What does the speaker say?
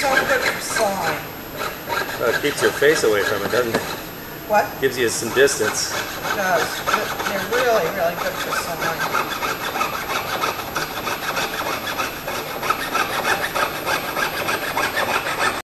so song. Well, it keeps your face away from it, doesn't it? What Gives you some distance. does? They're really, really good for someone.